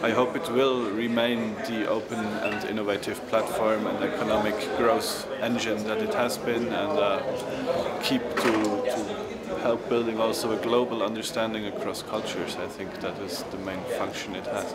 I hope it will remain the open and innovative platform and economic growth engine that it has been and uh, keep to, to help building also a global understanding across cultures. I think that is the main function it has.